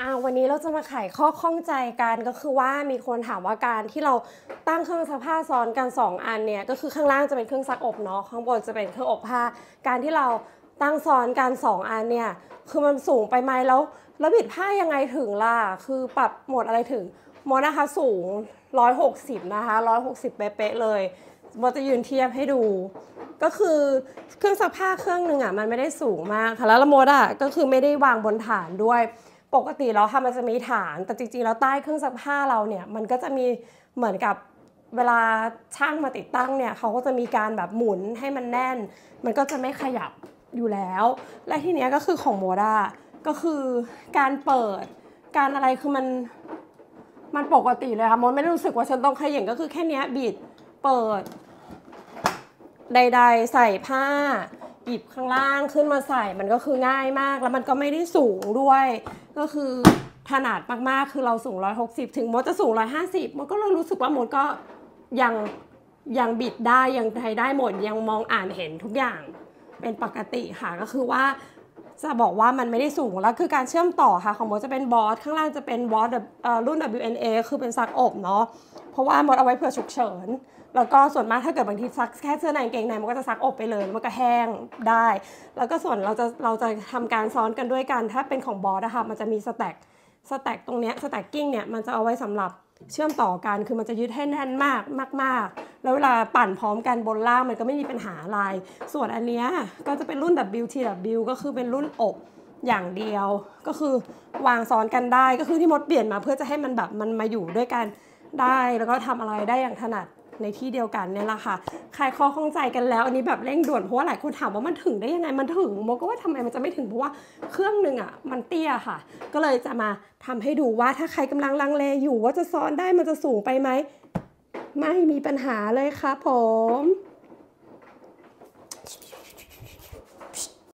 อ่าวันนี้เราจะมาไขข้อข้องใจกันก็คือว่ามีคนถามว่าการที่เราตั้งเครื่องซักผ้าซ้อนกัน 2 อันเนี่ยก็คือข้างล่างจะเป็นเครื่องซักอบเนาะข้างบนจะเป็นเครื่องอบผ้า การที่เราตั้งซ้อนกัน 2 อันเนี่ยคือมันสูงไปไหมแล้วแล้วบิดผ้ายังไงถึงล่ะคือปรับหมดอะไรถึงมดนะคะสูง 160 นะคะ 160 เป๊ะๆเลยโมดจะยืนเทียบให้ดู ก็คือเครื่องซักผ้าเครื่องหนึ่งอะมันไม่ได้สูงมากค่ะแล้วละโมดอะก็คือไม่ได้วางบนฐานด้วย ปกติแล้วค่ะมันจะมีฐาน แต่จริงๆแล้วใต้เครื่องซักผ้าเราเนี่ยมันก็จะมีเหมือนกับเวลาช่างมาติดตั้งเนี่ยเขาก็จะมีการแบบหมุนให้มันแน่น มันก็จะไม่ขยับอยู่แล้ว และทีเนี้ยก็คือของโมดาก็คือการเปิดการอะไรคือมันมันปกติเลยค่ะมดไม่ได้รู้สึกว่าฉันต้องขย่งก็คือแค่เนี้ยบิดเปิด ใด ๆ ใส่ผ้า หยิบข้างล่างขึ้นมาใส่มันก็คือง่ายมาก แล้วมันก็ไม่ได้สูงด้วย ก็คือถนัดมากๆคือเราสูง 160 ถึงมดจะสูง 150มดก็เลยรู้สึกว่ามดก็ยังยังบิดได้ยังไทยได้หมดยังมองอ่านเห็นทุกอย่างเป็นปกติค่ะก็คือว่า จะบอกว่ามันไม่ได้สูงแล้วคือการเชื่อมต่อค่ะของมดจะเป็นบอสข้างล่างจะเป็นบอสรุ่น WNA คือเป็นซักอบเนาะเพราะว่ามดเอาไว้เผื่อฉุกเฉิน แล้วก็ส่วนมากถ้าเกิดบางทีซักแค่เสื้อในเกงในมันก็จะซักอบไปเลยมันก็แห้งได้ แล้วก็ส่วนเราจะเราจะทำการซ้อนกันด้วยกันถ้าเป็นของ Bosch นะคะมันจะมี stack stack ตรงเนี้ย stacking เนี่ยมันจะเอาไว้สำหรับเชื่อมต่อกันคือมันจะยึดให้แน่นมากมากๆ แล้วเวลาปั่นพร้อมกันบนล่างมันก็ไม่มีปัญหาอะไร ส่วนอันเนี้ยก็จะเป็นรุ่น WTW ก็คือเป็นรุ่นอบอย่างเดียว ก็คือวางซ้อนกันได้ ก็คือที่มดเปลี่ยนมาเพื่อจะให้มันแบบมันมาอยู่ด้วยกันได้แล้วก็ทำอะไรได้อย่างถนัดในที่เดียวกันเนี่ยแหละค่ะคลายข้อข้องใจกันแล้ว อันนี้แบบเร่งด่วนเพราะว่าหลายคนถามว่ามันถึงได้ยังไง มันถึงโมก็ว่าทำไมมันจะไม่ถึงเพราะว่าเครื่องหนึ่งอะมันเตี้ยค่ะ ก็เลยจะมาทำให้ดูว่าถ้าใครกำลังลังเลอยู่ว่าจะซ้อนได้มันจะสูงไปไหม ไม่มีปัญหาเลยครับผม